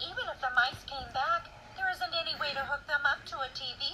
Even if the mice came back, there isn't any way to hook them up to a TV